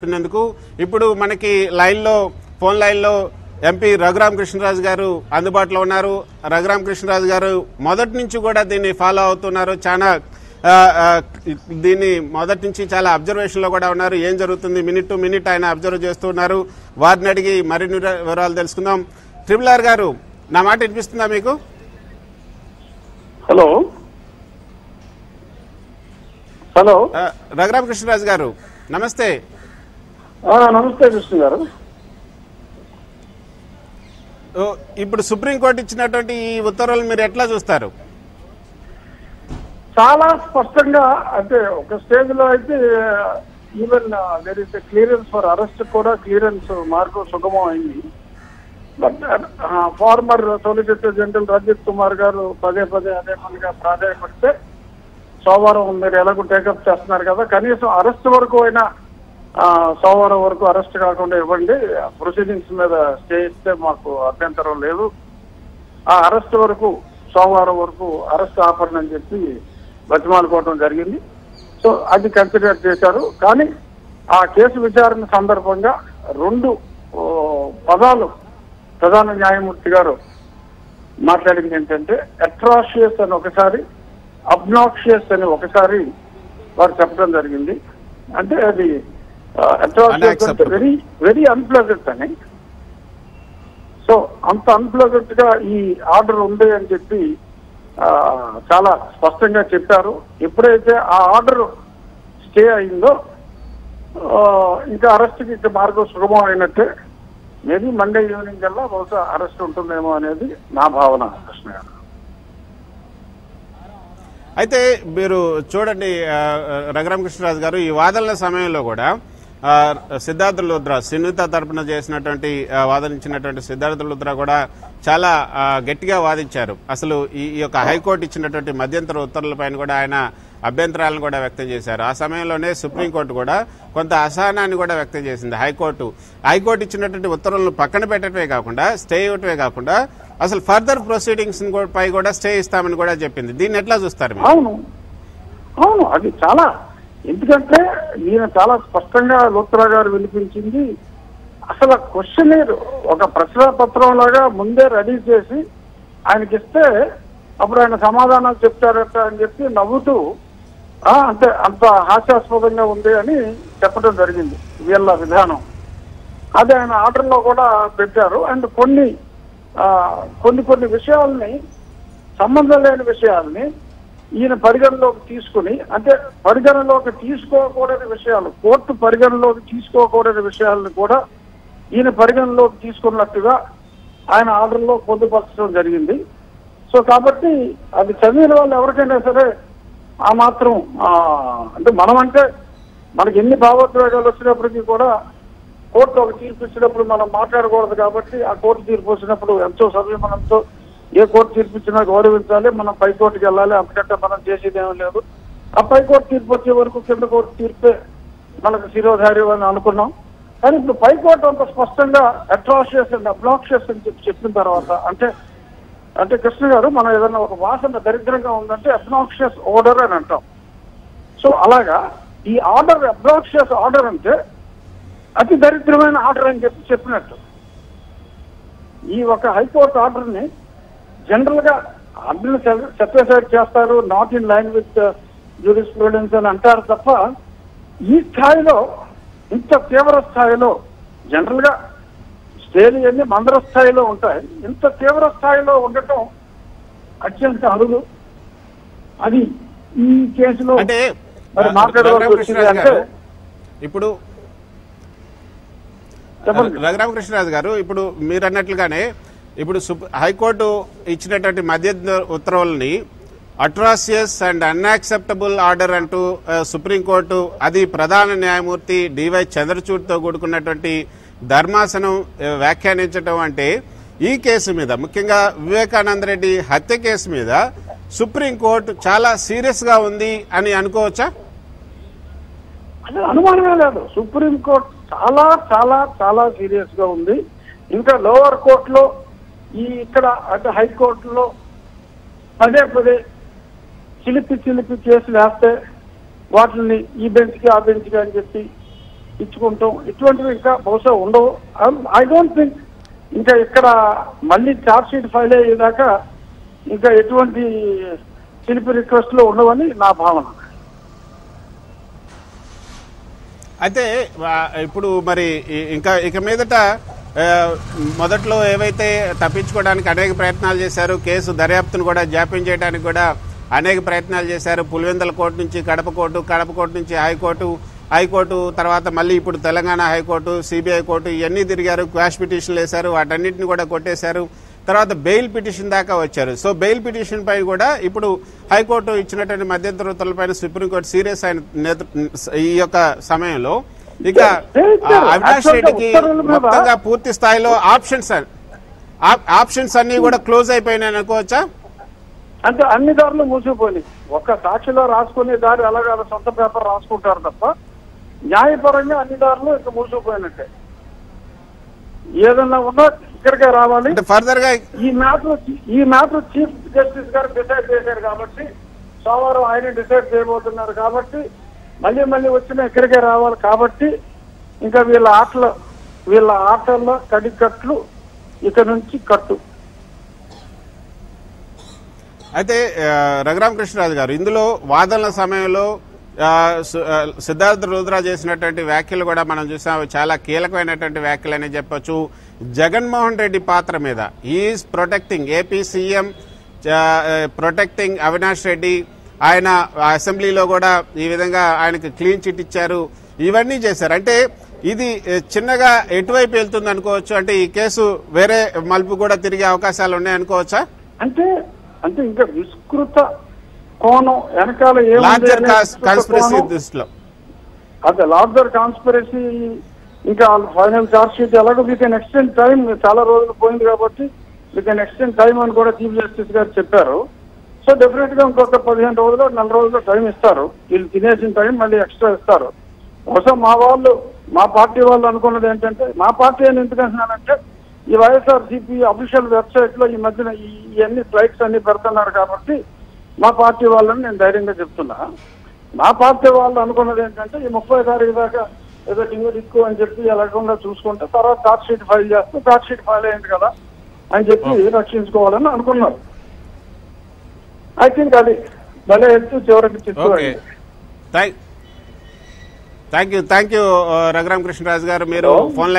చేస్తున్నందుకు ఇప్పుడు మనకి లైన్లో ఫోన్ లైన్లో ఎంపీ రఘురామ కృష్ణరాజు గారు అందుబాటులో ఉన్నారు. రఘురామ కృష్ణరాజు గారు మొదటి నుంచి కూడా దీన్ని ఫాలో అవుతున్నారు. చాలా దీన్ని మొదటి నుంచి చాలా అబ్జర్వేషన్లో కూడా ఉన్నారు. ఏం జరుగుతుంది? మినిట్ టు మినిట్ ఆయన అబ్జర్వ్ చేస్తున్నారు వారిని అడిగి మరిన్ని వివరా- వివరాలు తెలుసుకుందాం. ట్రిపుల్ ఆర్ గారు నా మాట వినిపిస్తుందా మీకు? హలో హలో రఘురామ కృష్ణరాజు గారు నమస్తే. నమస్తే కృష్ణ గారు. ఇప్పుడు సుప్రీంకోర్టు ఇచ్చినటువంటి ఈ ఉత్తర్వులు మీరు ఎట్లా చూస్తారు? చాలా స్పష్టంగా అంటే ఒక స్టేజ్లో అయితే even there is clearance for arrest కూడా క్లియరెన్స్ మార్గం సుగమం అయింది. But former solicitor general Rajith Kumar గారు పదే పదే అదే పనిగా ప్రాధాన్యపడితే సోమవారం మీరు ఎలాగో టేకప్ చేస్తున్నారు కదా కనీసం అరెస్ట్ వరకు అయినా సోమవారం వరకు అరెస్ట్ కాకుండా ఇవ్వండి. ప్రొసీడింగ్స్ మీద స్టే ఇస్తే మాకు అభ్యంతరం లేదు. ఆ అరెస్ట్ వరకు సోమవారం వరకు అరెస్ట్ ఆపండి అని చెప్పి బతిమాలుకోవడం జరిగింది. సో అది కన్సిడర్ చేశారు. కానీ ఆ కేసు విచారణ సందర్భంగా రెండు పదాలు ప్రధాన న్యాయమూర్తి గారు మాట్లాడింది ఏంటంటే అట్రాషియస్ అని ఒకసారి అబ్నాక్షియస్ అని ఒకసారి వారు చెప్పడం జరిగింది. అంటే అది వెరీ వెరీ అన్ప్లెజెంట్ అని సో అంత అన్ప్లెజెంట్గా ఈ ఆర్డర్ ఉంది అని చెప్పి ఆ, చాలా స్పష్టంగా చెప్పారు. ఎప్పుడైతే ఆ ఆర్డర్ స్టే అయిందో ఆ, ఇంకా అరెస్ట్కి ఇంకా మార్గం సుగమం అయినట్టే. మేబీ మండే ఈవినింగ్ కల్లా బహుశా అరెస్ట్ ఉంటుందేమో అనేది నా భావన కృష్ణ గారు అయితే మీరు చూడండి ఆ, రఘురామ కృష్ణరాజు గారు ఈ వాదనల సమయంలో కూడా సిద్ధార్థ లుద్ర సునీత తరపున చేసినటువంటి వాదనించినటువంటి సిద్ధార్థ లుద్ర కూడా చాలా గట్టిగా వాదించారు. అసలు ఈ యొక్క హైకోర్టు ఇచ్చినటువంటి మధ్యంతర ఉత్తర్వులపైన కూడా ఆయన అభ్యంతరాలను కూడా వ్యక్తం చేశారు. ఆ సమయంలోనే సుప్రీంకోర్టు కూడా కొంత అసహనాన్ని కూడా వ్యక్తం చేసింది హైకోర్టు. హైకోర్టు ఇచ్చినటువంటి ఉత్తర్వులను పక్కన పెట్టడమే కాకుండా స్టే ఇవ్వటమే కాకుండా అసలు ఫర్దర్ ప్రొసీడింగ్స్ పై కూడా స్టే ఇస్తామని కూడా చెప్పింది. దీన్ని ఎట్లా చూస్తారు అవును. అవును అది చాలా ఎందుకంటే ఈయన చాలా స్పష్టంగా లోత్రా గారు వినిపించింది. అసలు క్వశ్చన్ ఒక ప్రశ్న పత్రం లాగా ముందే రెడీ చేసి ఆయనకి ఇస్తే అప్పుడు ఆయన సమాధానం చెప్తారట అని చెప్పి నవ్వుతూ అంటే అంత హాస్యాస్పదంగా ఉంది అని చెప్పడం జరిగింది వీళ్ళ విధానం. అది ఆయన ఆర్డర్లో కూడా పెట్టారు. అండ్ కొన్ని కొన్ని కొన్ని విషయాల్ని సంబంధం లేని విషయాల్ని ఈయన పరిగణలోకి తీసుకుని అంటే పరిగణలోకి తీసుకోకూడని విషయాలు కోర్టు పరిగణలోకి తీసుకోకూడని విషయాలను కూడా ఈయన పరిగణలోకి తీసుకున్నట్టుగా ఆయన ఆర్డర్లో పొందుపరచడం జరిగింది. సో కాబట్టి అది చదివిన వాళ్ళు ఎవరికైనా సరే ఆ మాత్రం అంటే మనం అంటే మనకి ఎన్ని భావోద్వేగాలు వచ్చినప్పటికీ కూడా కోర్టు ఒక తీర్పు ఇచ్చినప్పుడు మనం మాట్లాడకూడదు కాబట్టి ఆ కోర్టు తీర్పు వచ్చినప్పుడు ఎంతో సంయమనంతో ఏ కోర్టు తీర్పించినా గౌరవించాలి మనం పై కోర్టుకి వెళ్ళాలి అందుకంటే మనం చేసేది ఏమీ లేదు. ఆ పై కోర్టు తీర్పు వచ్చే వరకు కింద కోర్టు తీర్పే మనకు శిరోధార్యం అని అనుకున్నాం. కానీ ఇప్పుడు పై కోర్టు అంత స్పష్టంగా అట్రాషియస్ అండ్ అబ్లాక్షియస్ అని చెప్పి చెప్పిన తర్వాత అంటే అంటే కృష్ణ గారు మనం ఏదైనా ఒక వాసన దరిద్రంగా ఉందంటే అబ్నాక్షియస్ ఆర్డర్ అని అంటాం. సో అలాగా ఈ ఆర్డర్ అబ్నాక్షియస్ ఆర్డర్ అంటే అతి దరిద్రమైన ఆర్డర్ అని చెప్పి చెప్పినట్టు. ఈ ఒక హైకోర్టు ఆర్డర్ని జనరల్గా ఆర్డర్ సెటిసైడ్ చేస్తారు not in line with jurisprudence అని అంటారు తప్ప ఈ స్థాయిలో ఇంత తీవ్ర స్థాయిలో జనరల్గా స్టేలు అన్ని మందర స్థాయిలో ఉంటాయి. ఇంత తీవ్ర స్థాయిలో ఉండటం అత్యంత అరుదు. అది ఈ కేసులో అంటే మాట్లాడవలసి ఇప్పుడు చెప్పండి. రఘురామ కృష్ణరాజు గారు ఇప్పుడు మీరు అన్నట్లుగానే ఇప్పుడు సుప్- హైకోర్టు ఇచ్చినటువంటి మధ్య ఉత్తర్వుల్ని అట్రాసియస్ అండ్ అన్యాక్సెప్టబుల్ ఆర్డర్ అంటూ సుప్రీంకోర్టు అది ప్రధాన న్యాయమూర్తి డివై చంద్రచూడ్తో కూడుకున్నటువంటి ధర్మాసనం వ్యాఖ్యానించడం అంటే ఈ కేసు మీద ముఖ్యంగా వివేకానంద రెడ్డి హత్య కేసు మీద సుప్రీంకోర్టు చాలా సీరియస్గా ఉంది అని అనుకోవచ్చా? అనుమానమే లేదు. సుప్రీంకోర్టు చాలా చాలా చాలా సీరియస్గా ఉంది. ఇంకా లోవర్ కోర్టులో ఈ ఇక్కడ అంటే హైకోర్టులో పదే పదే చిలిపి చిలిపి కేసులు వేస్తే వాటిని ఈ బెంచ్కి ఆ బెంచ్కి అని చెప్పి ఇచ్చుకుంటాం. ఇటువంటివి ఇంకా బహుశా ఉండవు. ఐ డోంట్ థింక్ ఇంకా ఇక్కడ మళ్ళీ ఛార్జ్ షీట్ ఫైల్ అయ్యేదాకా ఇంకా ఎటువంటి చిలిపి రిక్వెస్ట్లు ఉండవని నా భావన. అయితే ఇప్పుడు మరి ఇంకా ఇక మీదట మొదట్లో ఏవైతే తప్పించుకోవడానికి అనేక ప్రయత్నాలు చేశారు కేసు దర్యాప్తును కూడా జాప్యం చేయడానికి కూడా అనేక ప్రయత్నాలు చేశారు. పులివెందల కోర్టు నుంచి కడప కోర్టు కడప కోర్టు నుంచి హైకోర్టు హైకోర్టు తర్వాత మళ్ళీ ఇప్పుడు తెలంగాణ హైకోర్టు సిబిఐ కోర్టు ఇవన్నీ తిరిగారు క్వాష్ పిటిషన్లు వేశారు వాటన్నిటిని కూడా కొట్టేశారు. తర్వాత బెయిల్ పిటిషన్ దాకా వచ్చారు. సో బెయిల్ పిటిషన్ పై కూడా ఇప్పుడు హైకోర్టు ఇచ్చినటువంటి మధ్యంతర ఉత్తర్వులపైన సుప్రీంకోర్టు సీరియస్ అయిన ఈ యొక్క సమయంలో ఇక అవినాష్ రెడ్డికి మొత్తంగా పూర్తి స్థాయిలో ఆప్షన్స్ ఆప్షన్స్ అన్ని కూడా క్లోజ్ అయిపోయినాయి అనుకోవచ్చా? అంటే అన్ని దారులు మూసిపోయినాయి. ఒక్క సాక్షిలో రాసుకునే దారి అలాగే అలా సొంత పేపర్ రాసుకుంటారు తప్ప న్యాయపరంగా అన్ని దారులు ఇంకా మూసిపోయినట్టే. ఏదన్నా ఉన్నా ఇక్కడికే రావాలి. ఫర్దర్గా ఈ మ్యాటర్ ఈ మ్యాటర్ చీఫ్ జస్టిస్ గారు డిసైడ్ చేశారు కాబట్టి సోమవారం ఆయన డిసైడ్ చేయబోతున్నారు కాబట్టి మళ్ళీ మళ్ళీ వచ్చిన ఇక్కడికే రావాలి కాబట్టి ఇంకా వీళ్ళ ఆటలు వీళ్ళ ఆటల్లో కడికట్లు ఇక నుంచి కట్టు. అయితే ఆ, రఘురామకృష్ణరాజు గారు ఇందులో వాదనల సమయంలో సిద్ధార్థ రుద్రా చేసినటువంటి వ్యాఖ్యలు కూడా మనం చూసాం. చాలా కీలకమైనటువంటి వ్యాఖ్యలు అని చెప్పొచ్చు. జగన్మోహన్ రెడ్డి పాత్ర మీద is protecting. AP CM protecting Avinash Reddy ఆయన అసెంబ్లీలో కూడా ఈ విధంగా ఆయనకు క్లీన్ చిట్ ఇచ్చారు. ఇవన్నీ చేశారు. అంటే ఇది చిన్నగా ఎటువైపు వెళ్తుంది అనుకోవచ్చు? అంటే ఈ కేసు వేరే మలుపు కూడా తిరిగే అవకాశాలు ఉన్నాయి అనుకోవచ్చా? అంటే అంటే ఇంకా విస్తృత కోణం వెనకాల కాన్స్పిరసీ దృష్టిలో. అదే లార్జర్ కాన్స్పిరసీ ఇంకా ఫైనల్ చార్జ్ షీట్ ఎలాగో వీ కెన్ ఎక్స్టెండ్ టైం చాలా రోజులు పోయింది కాబట్టి వీ కెన్ ఎక్స్టెండ్ టైం అని కూడా చీఫ్ జస్టిస్ గారు చెప్పారు. సో డెఫినెట్గా ఇంకొక పదిహేను రోజులు నెల రోజులు టైం ఇస్తారు. వీళ్ళు తినేసిన టైం మళ్ళీ ఎక్స్ట్రా ఇస్తారు. బహుశా మా వాళ్ళు మా పార్టీ వాళ్ళు అనుకున్నది ఏంటంటే మా పార్టీ అని ఎందుకు అంటున్నానంటే ఈ వైఎస్ఆర్ సిపి అఫీషియల్ వెబ్సైట్లో ఈ మధ్యన ఈ ఇవన్నీ ఫ్లైట్స్ అన్ని పెడుతున్నారు కాబట్టి మా పార్టీ వాళ్ళని నేను ధైర్యంగా చెప్తున్నా. మా పార్టీ వాళ్ళు అనుకున్నది ఏంటంటే ఈ ముప్పై తారీఖు దాకా ఏదో టింగు దిక్కు అని చెప్పి ఎలాగకుండా చూసుకుంటే తర్వాత చార్జ్ షీట్ ఫైల్ చేస్తే చార్జ్ షీట్ ఫైల్ అయింది కదా అని చెప్పి రక్షించుకోవాలని అనుకున్నారు. ఐ థింక్ అది భలే ఎత్తు చివరికి చిత్తు ఓకే అయింది. Thank you thank you Raghurama Krishnaraju గారు మీరు. Phone line